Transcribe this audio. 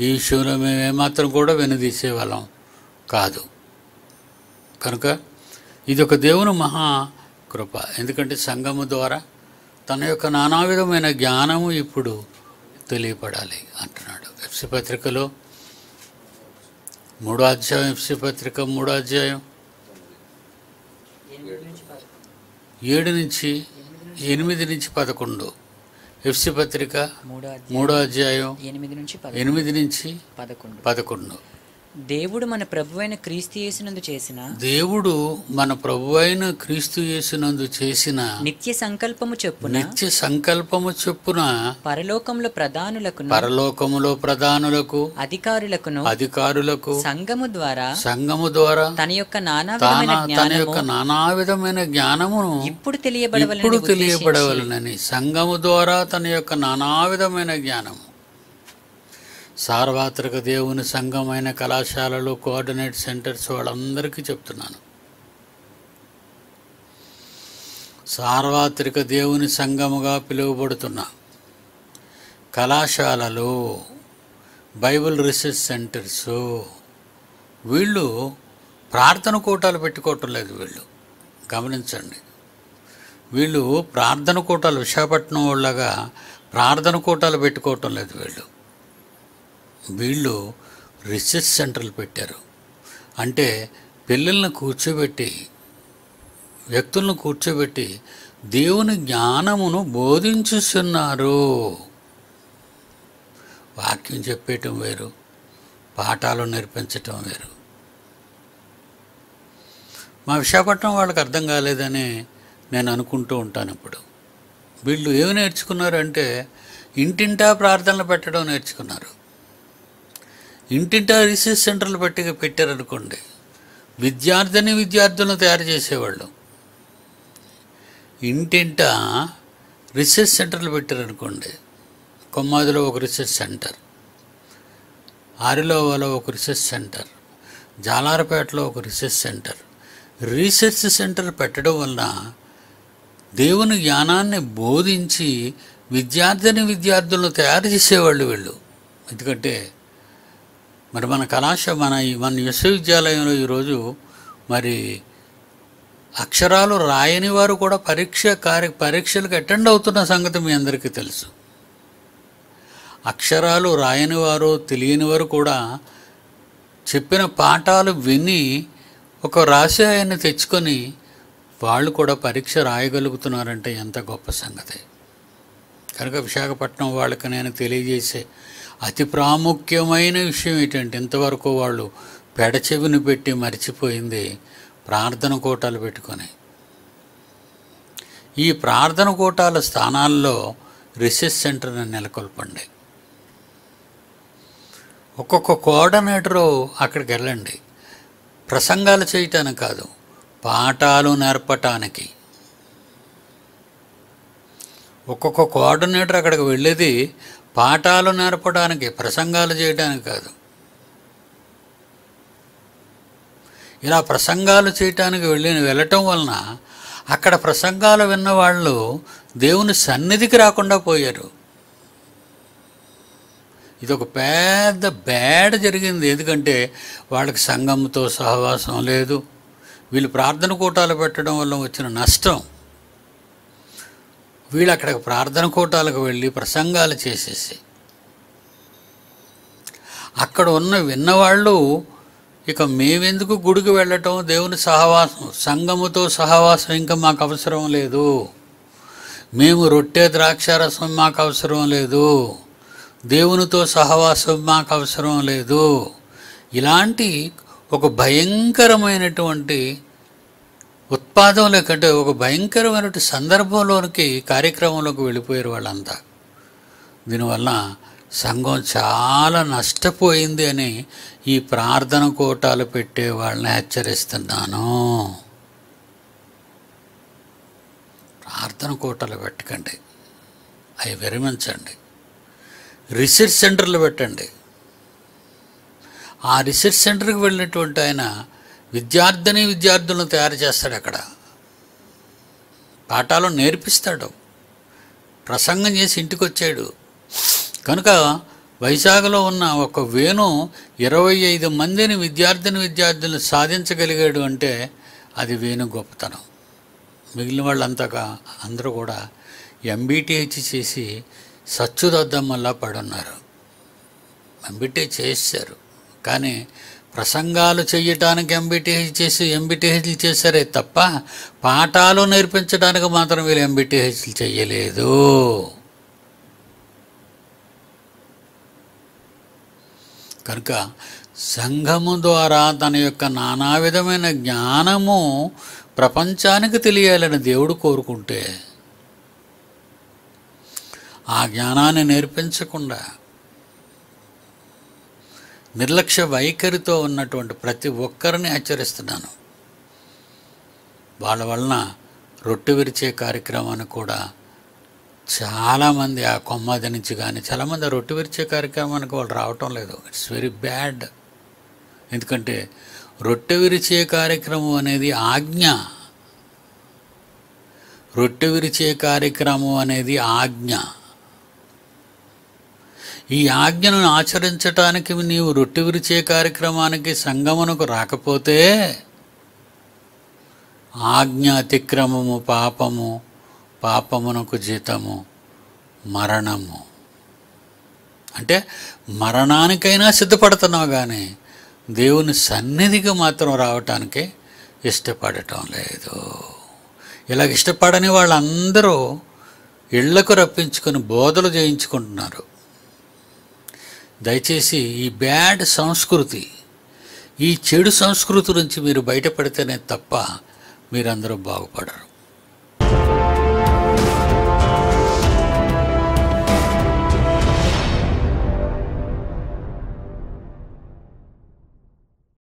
ఈ విషయంలో మేము ఏమాత్రం కూడా వెనుదీసే వాళ్ళం కాదు. కనుక ఇది ఒక దేవుని మహా కృప. ఎందుకంటే సంఘము ద్వారా తన యొక్క నానా విధమైన జ్ఞానము ఇప్పుడు తెలియపడాలి అంటున్నాడు. ఎఫ్సి పత్రికలో మూడో అధ్యాయం ఎఫ్సి పత్రిక మూడో అధ్యాయం. ఏడు నుంచి ఎనిమిది నుంచి పదకొండు. ఎఫ్సి పత్రిక మూడో అధ్యాయం మూడో అధ్యాయం ఎనిమిది నుంచి ఎనిమిది నుంచి పదకొండు. పదకొండు. దేవుడు మన ప్రభువైన క్రీస్తు యేసునందు చేసిన దేవుడు మన ప్రభు అయిన క్రీస్తు యేసునందు చేసిన నిత్య సంకల్పము చొప్పున నిత్య సంకల్పము చొప్పున పరలోకంలో ప్రధానులకును పరలోకములో ప్రధానులకు అధికారులకును అధికారులకు సంఘము ద్వారా సంఘము ద్వారా తన యొక్క నానా తాన యొక్క నానా విధమైన జ్ఞానమును ఇప్పుడు తెలియబడవలని ఇప్పుడు తెలియబడవలనని సంఘము ద్వారా తన యొక్క నానా విధమైన జ్ఞానము సార్వత్రిక దేవుని సంఘమైన కళాశాలలు కోఆర్డినేట్ సెంటర్స్ వాళ్ళందరికీ చెప్తున్నాను. సార్వత్రిక దేవుని సంఘముగా పిలువబడుతున్న కళాశాలలు బైబిల్ రీసెర్చ్ సెంటర్స్ వీళ్ళు ప్రార్థన కూటాలు పెట్టుకోవటం లేదు వీళ్ళు. గమనించండి. వీళ్ళు ప్రార్థన కూటాలు విశాఖపట్నం వాళ్ళగా ప్రార్థన కూటాలు పెట్టుకోవటం లేదు వీళ్ళు. వీళ్ళు రీసెర్చ్ సెంటర్లు పెట్టారు. అంటే పిల్లల్ని కూర్చోబెట్టి వ్యక్తులను కూర్చోబెట్టి దేవుని జ్ఞానమును బోధించుతున్నారు వాక్యం చెప్పేయటం వేరు పాఠాలు నేర్పించటం వేరు. మా విశాఖపట్నం వాళ్ళకి అర్థం కాలేదని నేను అనుకుంటూ ఉంటాను ఇప్పుడు. వీళ్ళు ఏమి నేర్చుకున్నారంటే ఇంటింటా ప్రార్థనలు పెట్టడం నేర్చుకున్నారు. ఇంటింటా రీసెర్చ్ సెంటర్లు పెట్టి పెట్టారనుకోండి విద్యార్థిని విద్యార్థులను తయారు చేసేవాళ్ళు. ఇంటింటా రీసెర్చ్ సెంటర్లు పెట్టారనుకోండి కొమ్మాదిలో ఒక రీసెర్చ్ సెంటర్ ఆరిలోవాలో ఒక రీసెర్చ్ సెంటర్ జాలారపేటలో ఒక రీసెర్చ్ సెంటర్. రీసెర్చ్ సెంటర్ పెట్టడం వలన దేవుని జ్ఞానాన్ని బోధించి విద్యార్థిని విద్యార్థులను తయారు చేసేవాళ్ళు వీళ్ళు. ఎందుకంటే మరి మన కళాశ మన ఈ- మన విశ్వవిద్యాలయంలో ఈరోజు మరి అక్షరాలు రాయని వారు కూడా పరీక్ష కార్య పరీక్షలకు అటెండ్ అవుతున్న సంగతి మీ అందరికీ తెలుసు. అక్షరాలు రాయని వారు తెలియని వారు కూడా చెప్పిన పాఠాలు విని ఒక రాశాయాన్ని తెచ్చుకొని వాళ్ళు కూడా పరీక్ష రాయగలుగుతున్నారంటే ఎంత గొప్ప సంగతి. కనుక విశాఖపట్నం వాళ్ళకి నేను తెలియజేసే అతి ప్రాముఖ్యమైన విషయం ఏంటంటే ఇంతవరకు వాళ్ళు పెడచెవిని పెట్టి మర్చిపోయింది ప్రార్థన కోటాలు పెట్టుకొని. ఈ ప్రార్థన కోటాల స్థానాల్లో రీసెర్చ్ సెంటర్ని నెలకొల్పండి. ఒక్కొక్క కోఆర్డినేటరు అక్కడికి వెళ్ళండి. ప్రసంగాలు చేయటానికి కాదు పాఠాలు నేర్పటానికి. ఒక్కొక్క కోఆర్డినేటర్ అక్కడికి వెళ్ళేది పాఠాలు నేర్పడానికి ప్రసంగాలు చేయడానికి కాదు. ఇలా ప్రసంగాలు చేయటానికి వెళ్ళి వెళ్ళటం వలన అక్కడ ప్రసంగాలు విన్న వాళ్ళు దేవుని సన్నిధికి రాకుండా పోయారు. ఇది ఒక పెద్ద బ్యాడ్ జరిగింది. ఎందుకంటే వాళ్ళకి సంఘంతో సహవాసం లేదు. వీళ్ళు ప్రార్థన కూటాలు పెట్టడం వల్ల వచ్చిన నష్టం. వీళ్ళు అక్కడికి ప్రార్థన కూటాలకు వెళ్ళి ప్రసంగాలు చేసేసి అక్కడ ఉన్న విన్నవాళ్ళు ఇక మేమెందుకు గుడికి వెళ్ళటం? దేవుని సహవాసం సంగముతో సహవాసం ఇంకా మాకు అవసరం లేదు. మేము రొట్టె ద్రాక్షారసం మాకు అవసరం లేదు. దేవునితో సహవాసం మాకు అవసరం లేదు. ఇలాంటి ఒక భయంకరమైనటువంటి ఉత్పాదం లేకంటే ఒక భయంకరమైనటువంటి సందర్భంలోనికి కార్యక్రమంలోకి వెళ్ళిపోయారు వాళ్ళంతా. దీనివల్ల సంఘం చాలా నష్టపోయింది అని ఈ ప్రార్థన కోటాలు పెట్టే వాళ్ళని హెచ్చరిస్తున్నాను. ప్రార్థన కోటాలు పెట్టకండి. అవి విరమించండి. రీసెర్చ్ సెంటర్లు పెట్టండి. ఆ రీసెర్చ్ సెంటర్కి వెళ్ళినటువంటి ఆయన విద్యార్థిని విద్యార్థులను తయారు చేస్తాడు అక్కడ. పాఠాలు నేర్పిస్తాడు. ప్రసంగం చేసి ఇంటికి వచ్చాడు కనుక వైశాఖలో ఉన్న ఒక వేణు ఇరవై ఐదు మందిని విద్యార్థిని విద్యార్థులను సాధించగలిగాడు అంటే అది వేణు గొప్పతనం. మిగిలిన వాళ్ళంతా అందరూ కూడా ఎంబీటీహెచ్ చేసి సచ్చుదద్దమ్మల్లా పడున్నారు. ఎంబీటీ చేశారు. కానీ ప్రసంగాలు చెయ్యటానికి ఎంబీటీహెచ్ చేసి ఎంబీటీహెచ్లు చేశారే తప్ప పాఠాలు నేర్పించడానికి మాత్రం వీళ్ళు ఎంబీటీహెచ్లు చెయ్యలేదు. కనుక సంఘము ద్వారా తన యొక్క నానా విధమైన జ్ఞానము ప్రపంచానికి తెలియాలని దేవుడు కోరుకుంటే ఆ జ్ఞానాన్ని నేర్పించకుండా నిర్లక్ష్య వైఖరితో ఉన్నటువంటి ప్రతి ఒక్కరిని హెచ్చరిస్తున్నాను వాళ్ళ వలన రొట్టె విరిచే కార్యక్రమాన్ని కూడా చాలామంది ఆ కొమ్మది నుంచి కానీ చాలామంది ఆ రొట్టె విరిచే కార్యక్రమానికి వాళ్ళు రావటం లేదు. ఇట్స్ వెరీ బ్యాడ్ ఎందుకంటే రొట్టె విరిచే కార్యక్రమం అనేది ఆజ్ఞ. రొట్టె విరిచే కార్యక్రమం అనేది ఆజ్ఞ. ఈ ఆజ్ఞను ఆచరించటానికి నీవు రొట్టె విరిచే కార్యక్రమానికి సంగమునకు రాకపోతే ఆజ్ఞ అతిక్రమము పాపము పాపమునకు జీతము మరణము. అంటే మరణానికైనా సిద్ధపడుతున్నావు కానీ దేవుని సన్నిధికి మాత్రం రావటానికి ఇష్టపడటం లేదు. ఇలాగ ఇష్టపడని వాళ్ళందరూ ఇళ్ళకు రప్పించుకొని బోధలు చేయించుకుంటున్నారు. దయచేసి ఈ బ్యాడ్ సంస్కృతి ఈ చెడు సంస్కృతి నుంచి మీరు బయటపడితేనే తప్ప మీరందరూ బాగుపడరు.